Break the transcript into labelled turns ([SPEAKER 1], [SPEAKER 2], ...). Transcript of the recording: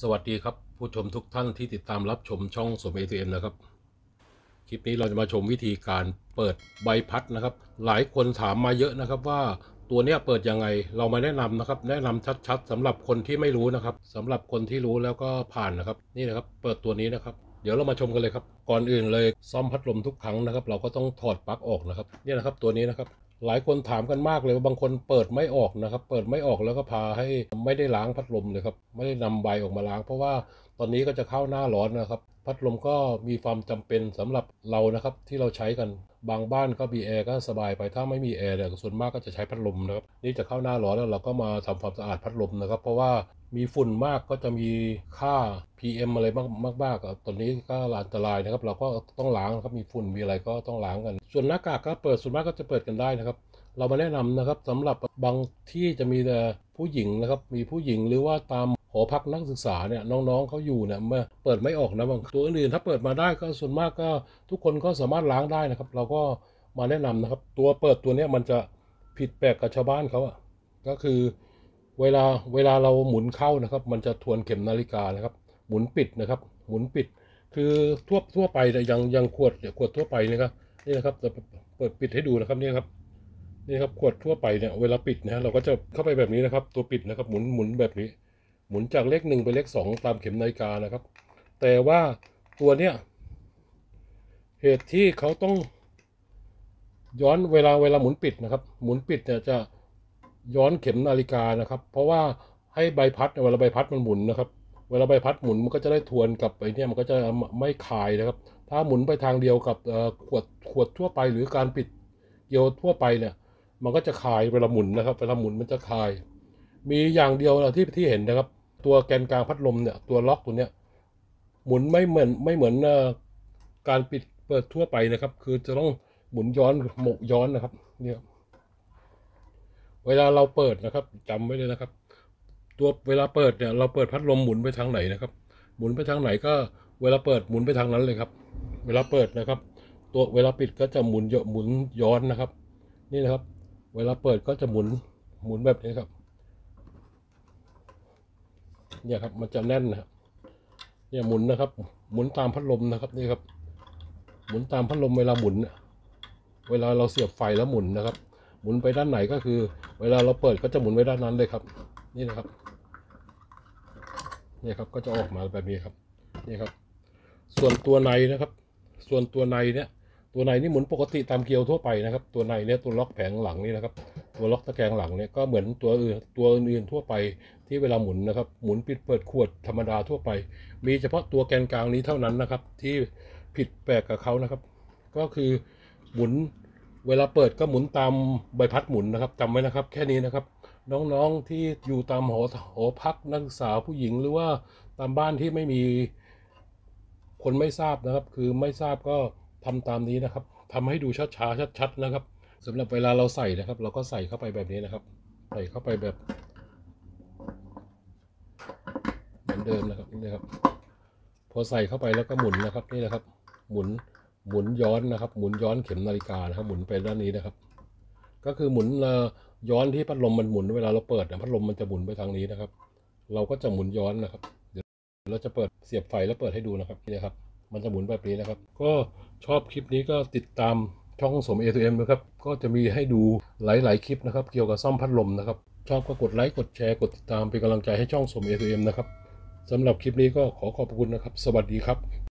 [SPEAKER 1] สวัสดีครับ ผู้ชมทุกท่านที่ติดตามรับชมช่องสมเอทีเอ็มนะครับ คลิปนี้เราจะมาชมวิธีการเปิดใบพัดนะครับ หลายคนถามมาเยอะนะครับว่าตัวเนี้ยเปิดยังไงเรามาแนะนำนะครับ แนะนำชัดๆสำหรับคนที่ไม่รู้นะครับสำหรับคนที่รู้แล้วก็ผ่านนะครับ นี่นะครับ เปิดตัวนี้นะครับ เดี๋ยวเรามาชมกันเลยครับ ก่อนอื่นเลยซ่อมพัดลมทุกครั้งนะครับ เราก็ต้องถอดปลั๊กออกนะครับ เนี่ยนะครับตัวนี้นะครับ หลายคนถามกันมากเลยว่าบางคนเปิดไม่ออกนะครับ เปิดไม่ออกแล้วก็พาให้ไม่ได้ล้างพัดลมเลยครับ ไม่ได้นำใบออกมาล้าง เพราะว่าตอนนี้ก็จะเข้าหน้าร้อนนะครับ พัดลมก็มีความจำเป็นสำหรับเรานะครับที่เราใช้กันบางบ้านก็มีแอร์ก็สบายไปถ้าไม่มีแอร์เนี่ยส่วนมากก็จะใช้พัดลมนะครับนี่จะเข้าหน้าร้อนแล้วเราก็มาทำความสะอาดพัดลมนะครับ เพราะว่ามีฝุ่นมากก็จะมีค่า PM อะไรมากมากๆตอนนี้ก็อันตรายนะครับ เราก็ต้องล้างครับมีฝุ่นมีอะไรก็ต้องล้างกัน ส่วนหน้ากากก็เปิดส่วนมากก็จะเปิดกันได้นะครับ เรามาแนะนำนะครับสำหรับบางที่จะมีแต่ผู้หญิงนะครับ มีผู้หญิงหรือว่าตาม หอพักนักศึกษาเนี่ยน้องๆเขาอยู่เนี่ยเมื่อเปิดไม่ออกนะบางตัวอื่นๆถ้าเปิดมาได้ก็ส่วนมากก็ทุกคนก็สามารถล้างได้นะครับ เราก็มาแนะนำนะครับ ตัวเปิดตัวเนี้ยมันจะผิดแปลกกับชาวบ้านเขาอะก็คือเวลาเวลาเราหมุนเข้านะครับ มันจะทวนเข็มนาฬิกานะครับ หมุนปิดนะครับ หมุนปิด คือทั่วทั่วไปเนี่ยังยังขวดขวดทั่วไปนี่ครับนี่นะครับจะเปิดปิดให้ดูนะครับนี่ครับนี่ครับขวดทั่วไปเนี่ยเวลาปิดนะเราก็จะเข้าไปแบบนี้นะครับ ตัวปิดนะครับหมุนหมุนแบบนี้ หมุนจากเลขหนึ่งไปเลขสองตามเข็มนาฬิกานะครับ แต่ว่าตัวเนี้ยเหตุที่เขาต้องย้อนเวลาเวลาหมุนปิดนะครับ หมุนปิดเนี่ยจะย้อนเข็มนาฬิกานะครับ เพราะว่าให้ใบพัดเวลาใบพัดมันหมุนนะครับ เวลาใบพัดหมุนมันก็จะได้ทวนกับไอ้เนี่ยมันก็จะไม่คายนะครับ ถ้าหมุนไปทางเดียวกับขวดขวดทั่วไปหรือการปิดเกลียวทั่วไปเนี่ยมันก็จะคายเวลาหมุนนะครับ เวลาหมุนมันจะคาย มีอย่างเดียวนะที่ที่เห็นนะครับ ตัวแกนกลางพัดลมเนี่ยตัวล็อกตัวเนี้ยหมุนไม่เหมือนไม่เหมือนอการปิดเปิดทั่วไปนะครับ คือจะต้องหมุนย้อนหมกย้อนนะครับเนี่ยเวลาเราเปิดนะครับจำไว้เลยนะครับ ตัวเวลาเปิดเนี่ยเราเปิดพัดลมหมุนไปทางไหนนะครับ หมุนไปทางไหนก็เวลาเปิดหมุนไปทางนั้นเลยครับ เวลาเปิดนะครับ ตัวเวลาปิดก็จะหมุนเยอะหมุนย้อนนะครับ นี่นะครับ เวลาเปิดก็จะหมุนหมุนแบบนี้ครับ เนี่ยครับ มันจะแน่นนะครับ เนี่ยหมุนนะครับ หมุนตามพัดลมนะครับนี่ครับ หมุนตามพัดลมเวลาหมุน เวลาเราเสียบไฟแล้วหมุนนะครับ หมุนไปด้านไหนก็คือ เวลาเราเปิดก็จะหมุนไปด้านนั้นเลยครับ นี่นะครับ เนี่ยครับก็จะออกมาแบบนี้ครับ นี่ครับ ส่วนตัวในนะครับ ส่วนตัวในเนี่ย ตัวในนี่หมุนปกติตามเกลียวทั่วไปนะครับ ตัวในเนี่ยตัวล็อกแผงหลังนี่นะครับ ตัวล็อกตะแกรงหลังเนี่ยก็เหมือนตัวอื่นตัวอื่นทั่วไปที่เวลาหมุนนะครับ หมุนปิดเปิดขวดธรรมดาทั่วไป มีเฉพาะตัวแกนกลางนี้เท่านั้นนะครับ ที่ผิดแปลกกับเขานะครับ ก็คือหมุนเวลาเปิดก็หมุนตามใบพัดหมุนนะครับจำไว้นะครับ แค่นี้นะครับ น้องๆที่อยู่ตามหอหอพักนักศึกษาผู้หญิงหรือว่าตามบ้านที่ไม่มีคนไม่ทราบนะครับ คือไม่ทราบก็ทำตามนี้นะครับทำให้ดูช้าๆชัดๆนะครับ สำหรับเวลาเราใส่นะครับ เราก็ใส่เข้าไปแบบนี้นะครับ ใส่เข้าไปแบบเหมือนเดิมนะครับนี่นะครับ พอใส่เข้าไปแล้วก็หมุนนะครับนี่นะครับ หมุนหมุนย้อนนะครับ หมุนย้อนเข็มนาฬิกานะครับ หมุนไปด้านนี้นะครับ ก็คือหมุนย้อนที่พัดลมมันหมุนเวลาเราเปิดนี่ยพัดลมมันจะหมุนไปทางนี้นะครับ เราก็จะหมุนย้อนนะครับ เดี๋ยวเราจะเปิดเสียบไฟแล้วเปิดให้ดูนะครับนี่นะครับ มันจะหมุนแบบนี้นะครับ ก็ชอบคลิปนี้ก็ติดตาม ช่องสม A2M นะครับ ก็จะมีให้ดูหลาย ๆ คลิปนะครับ เกี่ยวกับซ่อมพัดลมนะครับ ชอบก็กดไลค์กดแชร์กดติดตามเป็นกำลังใจให้ช่องสม A2M นะครับสำหรับคลิปนี้ก็ขอขอบคุณนะครับ สวัสดีครับ